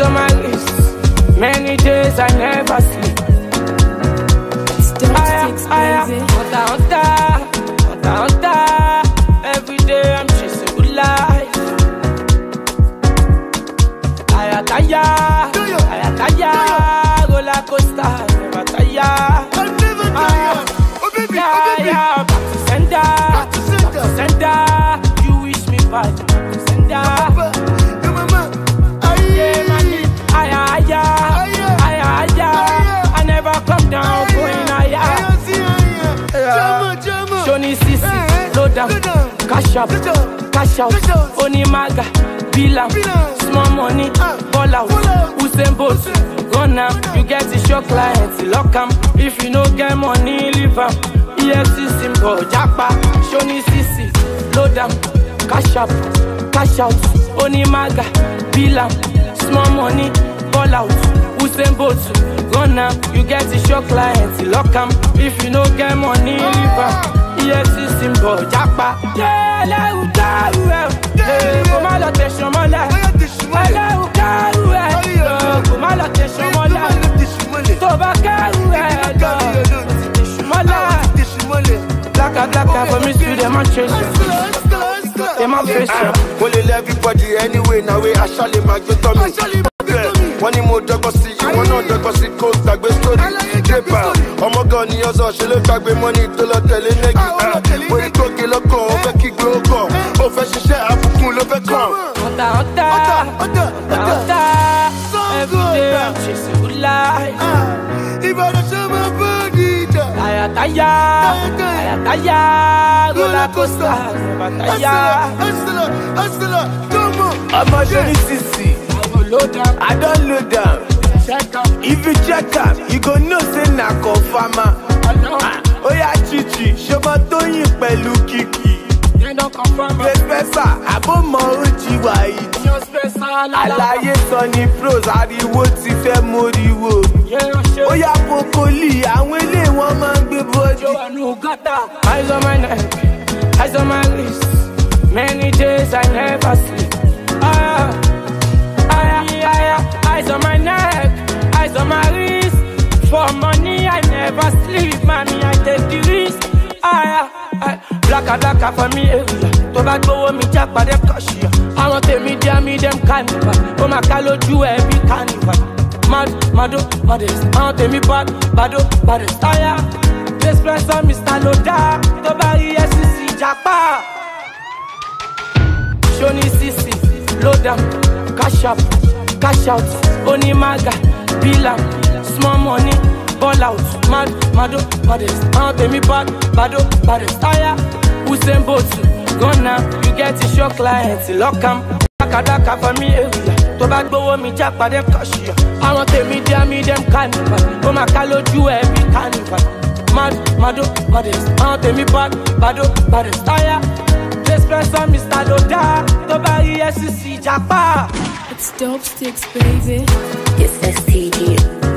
on my list. Many days I never out, cash out, cash out. Bill Bila, small money, ball out. Usain Bolt, run am. You get it, your clients, lock am. If you no get money, leave am. EFC jackpot. Show me CC, load am, cash out, cash out. only maga. Bill Bila, small money, ball out. Usain Bolt, run am. You get it, your clients, lock am. If you no get money, leave am efcc ń bọ̀ jápa. ẹlẹ́wù dárú ẹ̀ kò má lọ tẹ̀sán mọ́lẹ̀. ẹlẹ́wù dárú ẹ̀ kò má lọ tẹ̀sán mọ́lẹ̀. tó bá kẹ́rù ẹ̀ lọ tẹ̀sán mọ́lẹ̀. blaka blaka for me still dem wan chase you. dem wan face you. mo lè lé everybody anyway na we aṣálẹ̀ máa jó tọ́ mi. wọ́n ní mo dọ́gbọ́n sí yìí wọ́n náà dọ́gbọ́n sí kó gbàgbé sí jébà ọmọ gan ni ọsọ ṣe ló gbàgbé mọ́ni tó lọ tẹ̀lé nẹ́gì ah, mo ní gbòkè lọ́kàn ó fẹ́ kí gbé ó eh? ó fẹ́ ṣiṣẹ́ àbùkù ló fẹ́ kàn. ọ̀tá ọ̀tá ọ̀tá ọ̀tá everyday I'm chasing good life. ìbàdàn ṣe máa bá dìjà. àyàtáyà àyàtáyà roller coaster àyàtáyà. hustler hustler hustler come ọmọ ṣe ní sisi I don load am. If you check am, you go know say na confirmer. Ah, oya chichi, ṣọmọ Tóyìn pẹ̀lú kìkì. Ṣé spẹ́sà àbọ̀mọ̀ ojì wà yìí? Àlàyé sọ ni pros ariwo ti fẹ́ moriwo. Oya kokoli, àwọn ilé wọn máa ń gbé bọ́ọ̀dì. Eyes on my neck, eyes on my wrist, many days I never see. lákàlákà for me eh, èrìyà eh. tó bá gbowó mi já padà kọ̀ṣìyà eh. àwọn tèmi dé mi dem kánìfà ó máa ká lójú ẹ bí kánìfà mad mado madest àwọn tèmi bad bado badest táyà espresso mr loda tó bá rí ẹ́sìsì japa ṣóní sisi lodam cash up cash out onímàgà bílà small money ball out mad mado badest àwọn tèmi bad bado badest táyà. Usain Bolt, Ghana, you get it, your clients, lock em. Dakadaka for me area, tó bad boy, bá gbowó mi já padà kọ́ṣíà. Àwọn tèmi dé me them carnival, ó máa ká lójú ẹbí carnival. Mad Mado, mado, baddest, àwọn me bad, bado, baddest. Táyà, Espresso, Mr. Doda, tó bá rí SCC It's dope sticks, baby. It's STD.